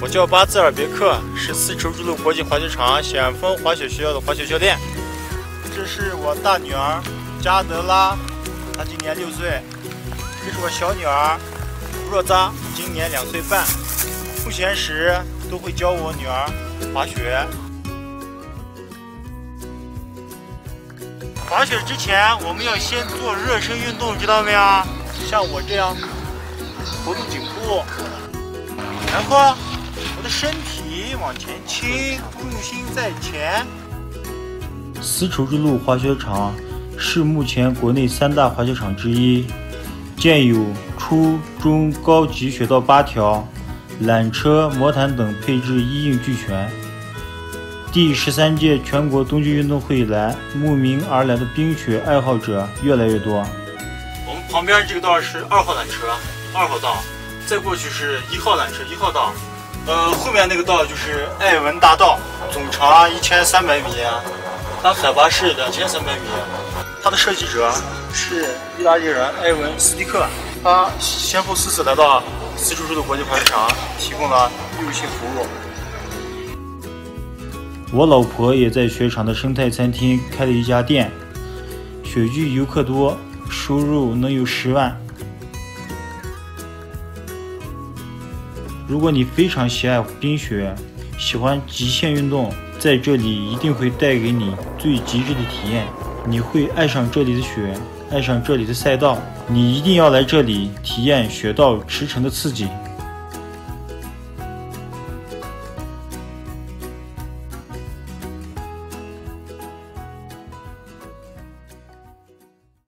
我叫巴兹尔别克，是丝绸之路国际滑雪场险峰滑雪学校的滑雪教练。这是我大女儿加德拉，她今年六岁。这是我小女儿若扎，今年两岁半。空闲时都会教我女儿滑雪。滑雪之前，我们要先做热身运动，知道没有？像我这样活动颈部，然后我的身体往前倾，重心在前。丝绸之路滑雪场是目前国内三大滑雪场之一，建有初中高级雪道八条，缆车、魔毯等配置一应俱全。第十三届全国冬季运动会以来，慕名而来的冰雪爱好者越来越多。我们旁边这个道是二号缆车，二号道，再过去是一号缆车，一号道。呃，后面那个道就是艾文大道，总长一千三百米，它海拔是两千三百米。它的设计者是意大利人艾文斯蒂克，他先后四次来到丝绸之路国际滑雪场，提供了业务性服务。我老婆也在雪场的生态餐厅开了一家店，雪具游客多，收入能有十万。如果你非常喜爱冰雪，喜欢极限运动，在这里一定会带给你最极致的体验。你会爱上这里的雪，爱上这里的赛道，你一定要来这里体验雪道驰骋的刺激。